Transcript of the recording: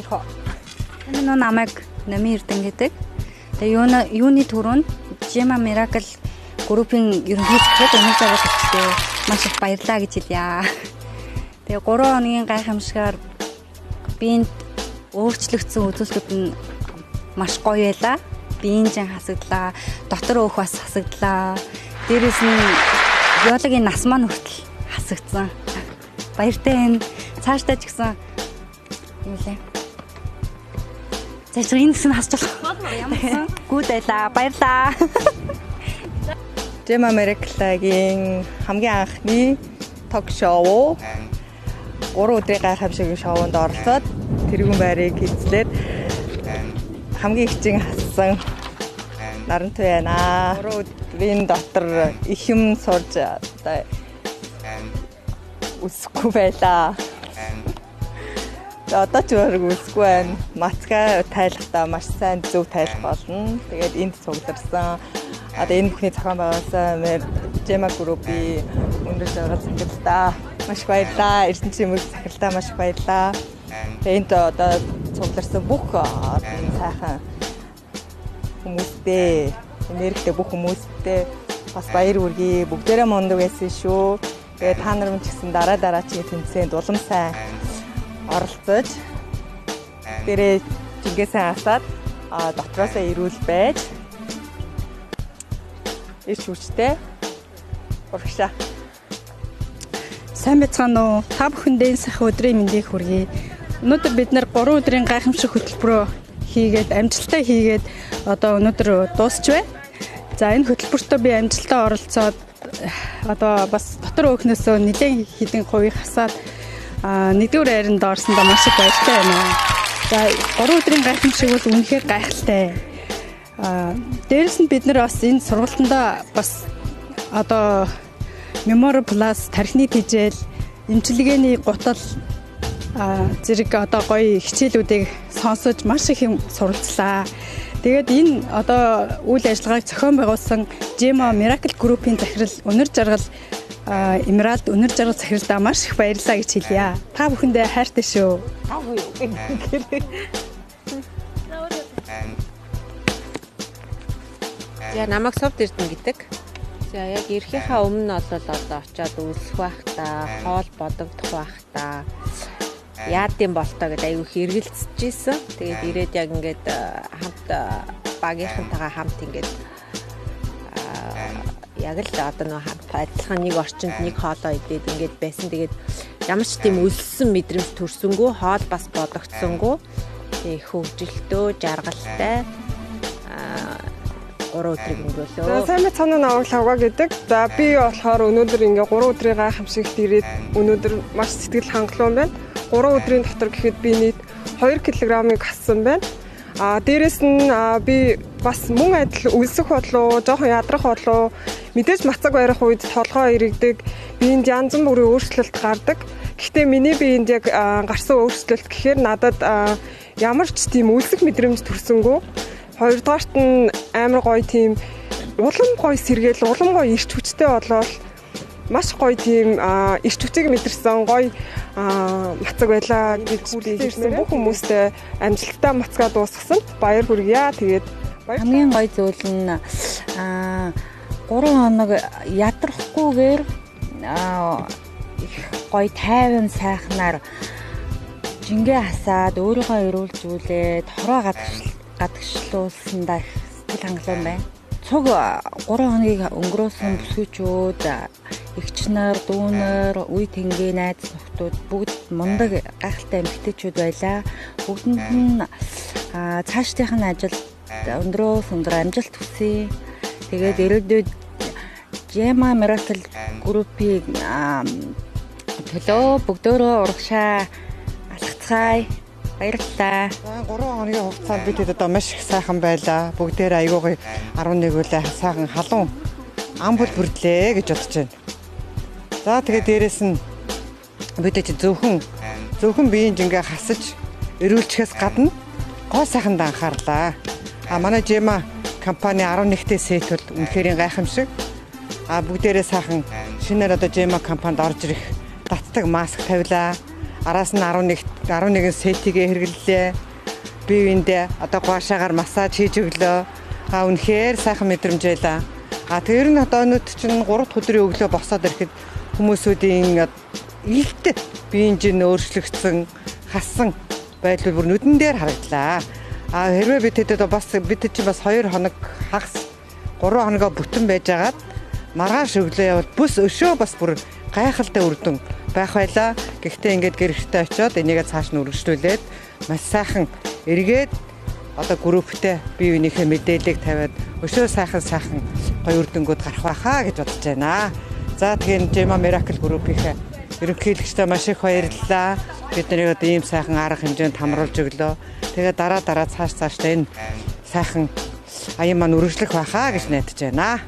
Тэрхүү. Энэ нөө намайг Нами Эрдэн гэдэг. Тэгээ юуны юуны төрөнд Jema Miracle группийн ерөнхий захирал өнөө цагаас өгчтэй маш их баярлаа гэж хэлье. Тэгээ 3 хоногийн гайхамшигаар биенд өөрчлөгдсөн үзүүлэлтүүд нь маш гоё байлаа. Биеийн жин хасагдлаа, дотор өөх бас хасагдлаа. Дээрээс нь биологийн нас маань хүртэл хасагдсан. Баяртай энэ цаашдаа ч гэсэн юм лээ. За энэ хэсэг нь хасч болох. Ямарсан. Гүд байлаа. Баярлаа. Jema America-гийн хамгийн анхны ток шоу 3 өдрийн гайхамшигын шоунд оролцоод тэрүүн байрыг эзлээд хамгийн их чин хассан нарантай байна. 3 өдрийн дотор их юм сурж одоо үсэхгүй байлаа. Одоо ч өөрөг үсэхгүй байна. Мацгаа тайлахтаа маш сайн зөв тайлах болно. Тэгээд энд цугларсан одоо энэ бүхний зохион байгуулсан Jema Group-ийн өндөр жаргал захиралтаа маш баярлаа. Эрдэнэчийн мөрөг захиралтаа маш баярлаа. Тэгээ энд одоо цугларсан бүх сайхан хүмүүстээ энергитэй бүх хүмүүстээ бас баяр хүргэе. Бүгдээрээ мундаг байсан шүү. Тэгээ та нар ч гэсэн дараа дараачийн тэмцээнд улам сайн оролцож дээрээ жингээсээ асаад дотроосоо ирүүл байж ирч хүчтэй урагшаа. Сайн байцгаана уу? Та бүхэндээ сайхан өдрийн мэндийг хүргэе. Өнөөдөр бид нэр 3 өдрийн гайхамшиг хөтөлбөрөө хийгээд амжилттай хийгээд одоо өнөөдөр дуусч байна. За энэ хөтөлбөртөө би амжилттай оролцоод одоо бас дотор өөхнөөсөө нэлээд хідэн хувийг хасаад нэгдүгээр айранд орсондоо маш их баяртай байна. За 3 өдрийн гайхамшиг бол үнэхээр гайхалтай А дээрэс нь бид нар бас энэ сургалтанда бас одоо Memory Plus тархины тижэл эмчилгээний гутал зэрэг одоо гоё хичээлүүдийг сонсож маш их юм суралцлаа. Тэгээд энэ одоо үйл ажиллагааг зохион байгуулсан Jema Miracle Group-ийн захирал Өнөр жаргал Эмералд Өнөр жаргал захиралдаа маш их баярлалаа гэж хэлье. Та бүхэндээ хайртай шүү. Та бүхэн. За намайг Совд Эрдэнэ гэдэг. За яг ирэхийнхаа өмнө бол одоо очиод үлсэх байх та, хоол бодогдох байх та. Яадын болтоо гэдэг аюу хэргэлцэж исэн. Тэгээд ирээд яг ингээд хамт багийнхантайгаа хамт ингээд яг л одоо хамт адилхан нэг орчинд нэг хоолоо идээд ингээд байсан. Тэгээд ямар ч тийм өлссөн мэдрэмж төрсөнгөө хоол бас бодогдсонгүй. Тэг хөвжөлтөө жаргалтай 3 өдрийг өнгөрөөлөө. За сайн мэд цаана наваглавга гэдэг. За би болохоор өнөөдөр ингээ 3 өдрийн гайхамшигт ирээд өнөөдөр маш сэтгэл хангалуун байна. 3 өдрийн дотор гэхэд би нийт 2 кг-ыг хассан байна. А дээрэс нь би бас мөн адил өлсөх бодлоо, жоохон ядрах бодлоо, мэдээж мацаг барих үед толгоо иргэдэг, биеинд янз бүрийн өөрчлөлт гардаг. Гэхдээ миний биеинд яг гарсан өөрчлөлт гэхээр надад ямар ч тийм өлсөх мэдрэмж төрсөнгөө Хоёрдугаарт нь амар гоё тийм улам гоё сэргээл улам гоё ирч хүчтэй болоод маш гоё тийм ирч хүчийг мэдэрсэн гоё мацаг байлаа гэж хэлсэн бүх хүмүүстээ амжилттай мацгаа дуусгасан. Баяр хүргье. Тэгээд хамгийн гоё зүйл нь аа 3 хоног ядрахгүйгээр их гоё тайван сайхнаар жингээ хасаад өөрийгөө эрүүлжүүлээд хороо гадагшлаа гадагшлуулсандаа сэтгэл хангалуун байна. Цуг 3 хоногийг өнгөрөөсөн бүсгүйчүүд эгч нар, дүүнер, үе тэнгээ найз нөхдүүд бүгд мундаг гайхалтай эмэгтэйчүүд байлаа. Бүгдэнд нь цаашдынх нь ажил өндрөөс өндөр амжилт хүсье. Тэгээд ирээдүйд Jema Miracle Group-ийг төлөө бүгдөө урагшаа алхацгаая. Баярлалаа. За 3 хоногийн хугацаанд бид хэд одоо маш их сайхан байлаа. Бүгдээр айгуугай 11 үлээ сайхан халуун ам бүл бүрдлээ гэж бодож байна. За тэгээд дээрэс нь бид ч зөвхөн зөвхөн биеийн жингээ хасаж эрүүлчихээс гадна гоо сайханд анхаарлаа. А манай Жема компани 11-т сэтүүд үнэхээр гайхамшиг. А бүгдээрээ сайхан шинээр одоо Жема компанид орж ирэх татдаг маск тавилаа. араас нь 11 11 сетигээ хэрэглэлээ. Бие биендээ одоо гуашаагаар массаж хийж өглөө. А үнэхээр сайхан мэдрэмж байлаа. А тэр нь одоо өнөд чинь 3 дахь өдрийн өглөө босоод ирэхэд хүмүүсүүдийн илт биеийн жин өөрчлөгдсөн хассан байдал бүр нүдэн дээр харагдлаа. А хэрвээ бид тэдэд бас бид чинь бас 2 хоног хагас 3 хоногоо бүтэн байжгаад маргааш өглөө явал бүс өшөө бас бүр гайхалтай үрдэн байх байлаа. Гэхдээ ингээд гэрэгтэй очиод энийгээ цааш нь үргэлжлүүлээд маш сайхан эргээд одоо групптэй бие биенийхээ мэдээллийг тавиад өшөө сайхан сайхан гоё үрдэнгүүд гарах байхаа гэж бодож байна. За тэгэхээр Jema Miracle группийнхээ ерөнхийлөгчдөө маш их баярлалаа. Бид нарыг одоо ийм сайхан арга хэмжээнд хамруулж өглөө. Тэгээ дараа дараа цааш цаашдаа энэ сайхан аян маань үргэлжлэх байхаа гэж найдаж байна.